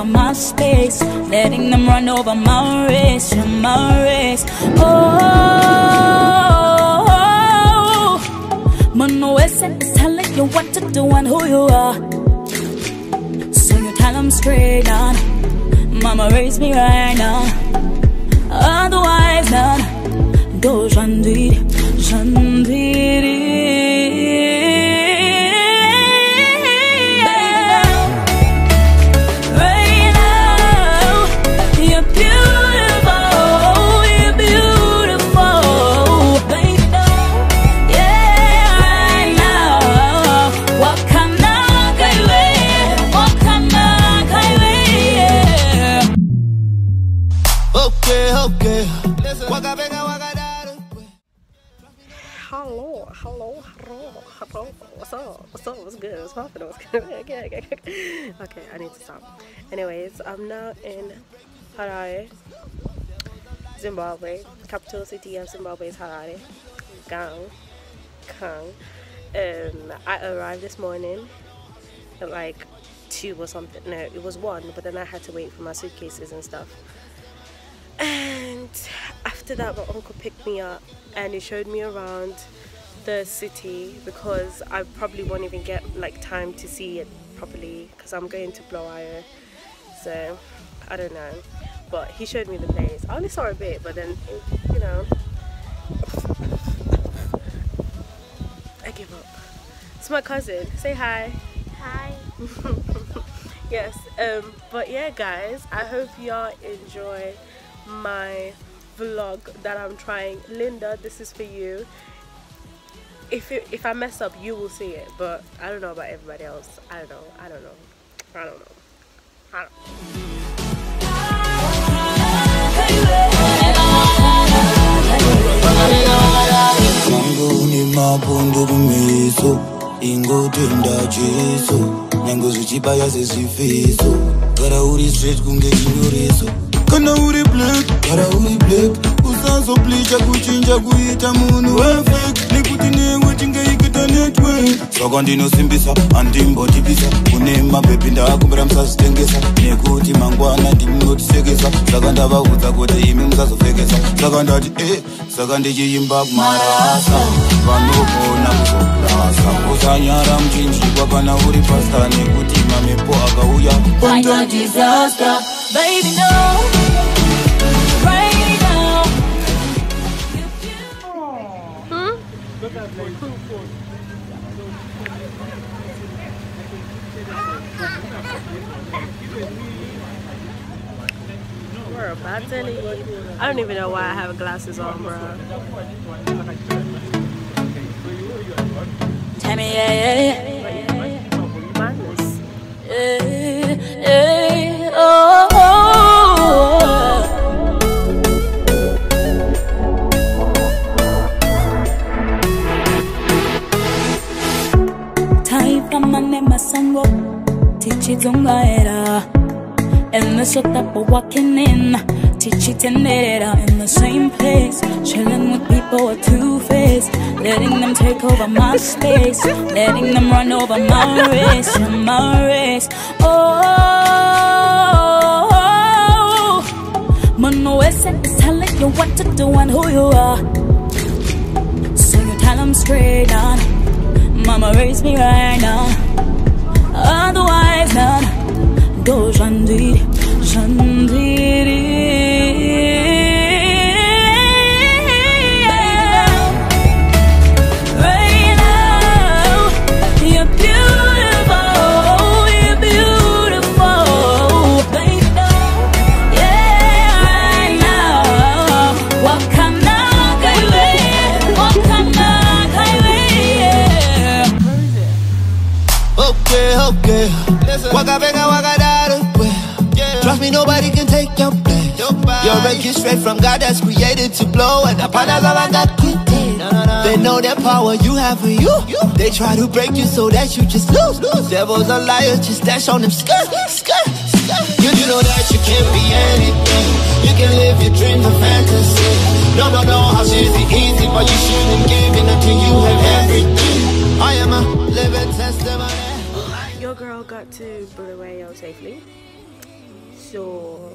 over my space Letting them run over my race My race Oh Mono is telling you what to do and who you are. So you tell them straight on. Mama raised me right now Otherwise not Go Jandiri, Jandiri Hello, hello, hello, hello. What's up? What's up? What's good? What's poppin'? What's good? Okay, okay, okay. Okay, I need to stop. Anyways, I'm now in Harare, Zimbabwe. Capital city of Zimbabwe is Harare. Gang, Kang. Um, I arrived this morning at like two or something. No, it was one, but then I had to wait for my suitcases and stuff. After that, my uncle picked me up and he showed me around the city because I probably won't even get like time to see it properly because I'm going to Bulawayo. So I don't know. But he showed me the place. I only saw a bit, but then you know, I give up. It's my cousin. Say hi. Hi. yes um but yeah guys i hope y'all enjoy my vlog that i'm trying. Linda this is for you. If it, if i mess up you will see it but i don't know about everybody else. I don't know. I don't know. I don't know. I don't gara uri straight kunge kana uri black gara uri black. Usazoblicha kuchinja kuita munhu wefake nekuti newe tingaikita network. Saka ndinosimbisa handimbotipisa kune mabhebhi ndaakumbira musazvitengesa nekuti mangwana ndinotisekesa saka ndavaudza kuti imi musazopfekesa saka ndati e saka ndichiimba kumarasa. Vanogona kuzoplasa usanyara muchinjikwa kana uri pasta nekuti mamepo akauya. A disaster, baby, no. Right now. we're about to leave i don't even know why i have glasses on bro Tell me, Shit that we're walking in. Tichitenera in the same place. Chilling with people with two face Letting them take over my space. Letting them run over my race My race. Oh, Mono is telling you what to do and who you are. So you tell them straight on. Mama raised me right now Otherwise not Go Jandiri, Jandiri from God that's created to blow, and the partners all I got quit. They know that power you have for you. They try to break you so that you just lose. Devils are liars, just dash on them skirt, skirt, skirt. You, you know that you can't be anything. You can live your dreams of fantasy. No, no, no, how should easy, but you shouldn't give in until you have everything. I am a living testimony. Your girl got to Bulawayo safely, so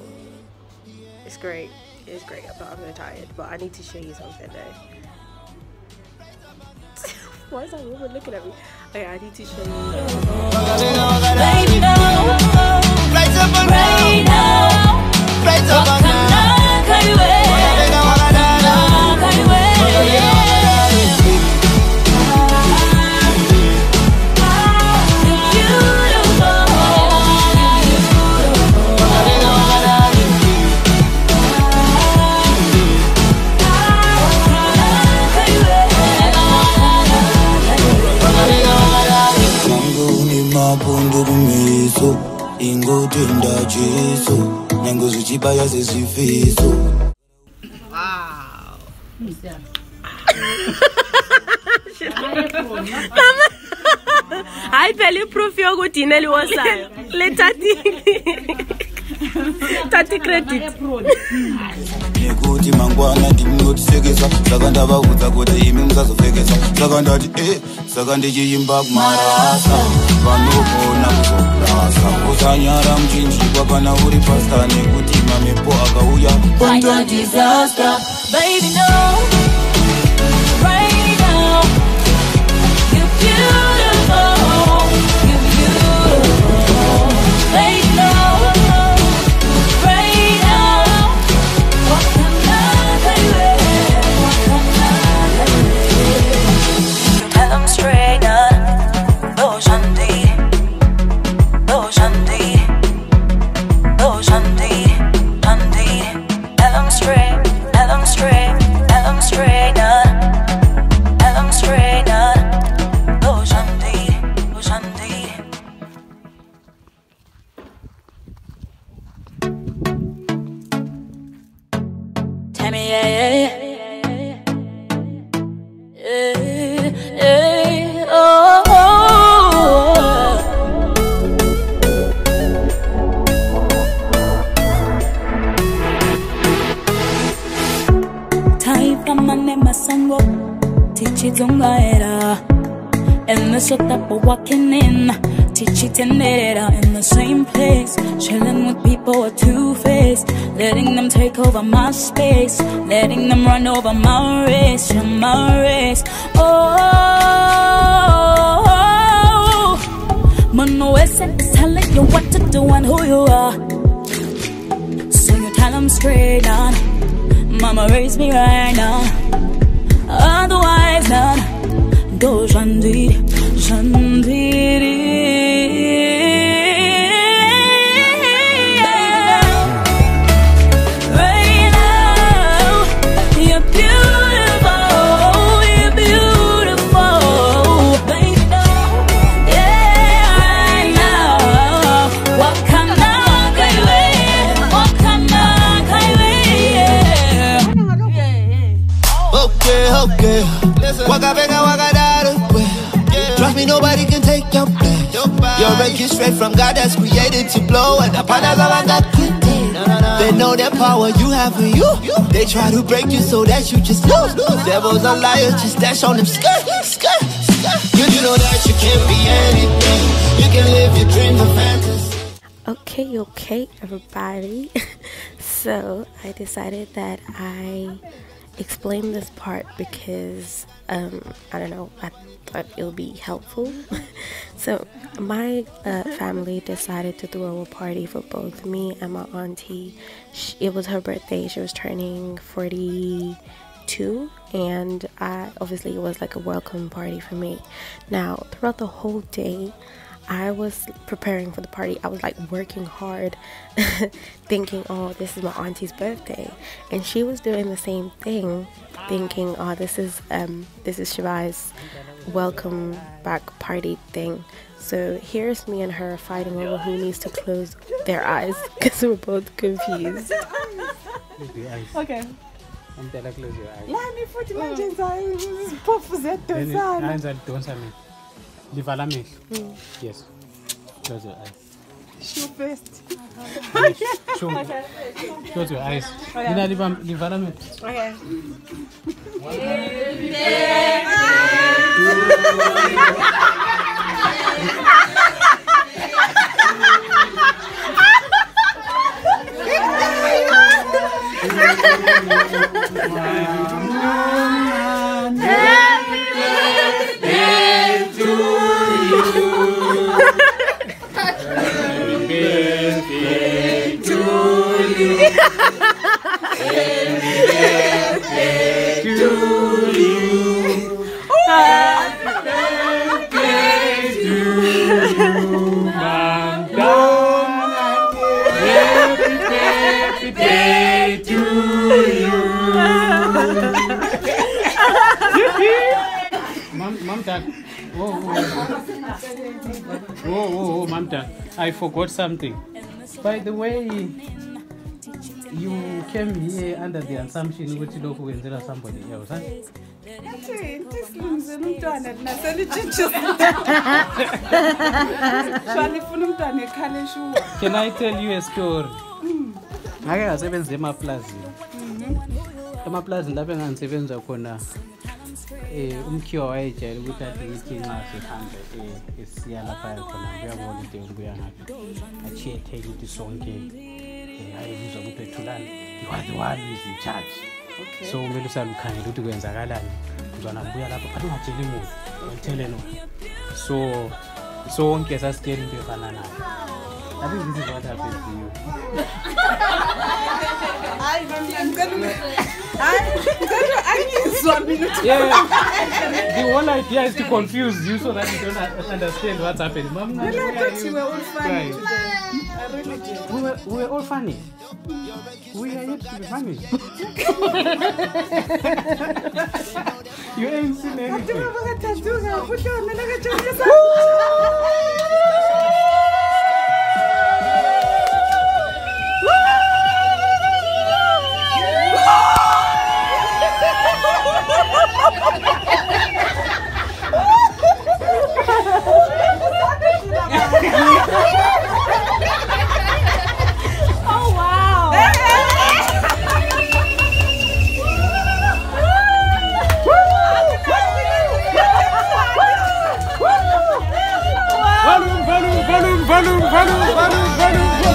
it's great. It's great, but I'm very tired. But I need to show you something though. Why is that woman looking at me? Okay, I need to show you. Right and right now. Zvichibaya sezvifiso hayi phela iproof yokuthi yini eliwosayo lethathi thathi credit. Nekuti mangwana ndinotisekesa saka ndavaudza kuti imi musazopfekesa saka ndati e saka ndichiimba kumarasa vanogona kuzokurasa usanyara muchinjikwa kana uri pasta nekuti mamepo akauya taifa mane masango tichidongaera in the shit that we're walking in tichitenera in the same place chilling with people with two face. Letting them take over my space. Letting them run over my race my race. Oh Mono is telling you what to do and who you are. So you tell them straight on Mama raise me right now. Otherwise, not go Shanti, Shanti. Okay, okay. Waka venga, waka daru. Trust me, nobody can take your place. You're a straight from God that's created to blow, and the partners all I got. They know that power you have for you. They try to break you so that you just lose. Devils are liars, just dash on them skirt, skirt, skirt. You, you know that you can't be anything. You can live your dreams of fantasy. Okay, okay, everybody. so I decided that I explain this part because um, I don't know. I thought it would be helpful. so my uh, family decided to throw a party for both me and my auntie. Sh it was her birthday. She was turning forty-two, and I obviously it was like a welcome party for me. Now throughout the whole day. I was preparing for the party. I was like working hard, thinking, oh, this is my auntie's birthday. And she was doing the same thing, thinking, oh, this is um this is Shivai's welcome back party thing. So here's me and her fighting over who needs to close their eyes because we're both confused. Close your eyes. Okay. Umdala, close your eyes. Lami futhi manje iziphofu Then ziyadonsana. hands are don't me. Livala amehlo. Hmm. Yes. Close your eyes. Shoe first. Show. Close your eyes. Oh, Nina liva- livala amehlo. Okay. Happy Whoa, whoa, whoa, mom, dad. I forgot something. By the way, you came here under the assumption ukuthi lokhu kwenzela somebody else, huh? Tisilungisela umntwana thina selitshintshisa. Shwali ifuna umntwana ekhale shuwa. Can I tell you a story? ngake ngasebenza emaplazini emaplazini lapho engangisebenza khona um umkhiwa wayejayele ukuthi athi ngithi nxa sihambe um esiya laphaya khona kuyabona into yokubuya ngaphi achiye ethekithi sonke um ayebuzwa ukuthi ethulani you are the one is in charge. So kumele usalukhangela ukuthi kwenzakalani mzwana ngibuya lapho but ungatsheli muntu ngitheleni so sonke sasitshela into efananayo. I think this is what happened to you. Hayi ngicela Hayi ngicela mina ukuthi Yeah, the whole idea is to confuse you so that you don't understand what's happening. Mom, Ukuthi are we're you all funny today. I really do. We were, we were all funny. We are yet to be funny. you ain't seen anything. Volume, volume, volume, volume,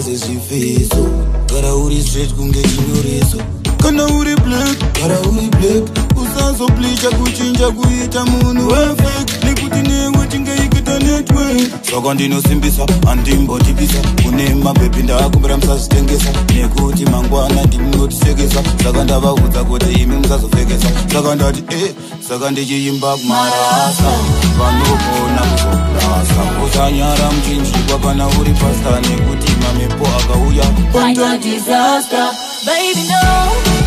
zvichibaya sezvifiso gara uri straight kunge chinyoreso kana uri black gara uri black usazoblicha kuchinja kuita munhu wefek saka ndinosimbisa handimbotipisa kune mabhebhi ndaakumbira musazvitengesa nekuti mangwana ndinotisekesa saka ndavaudza kuti imi musazopfekesa saka ndati e saka ndichiimba kumarasa. Vanogona kuzokurasa usanyara muchinjikwa kana uri pasta nekuti mamepo akauya. Baby, no.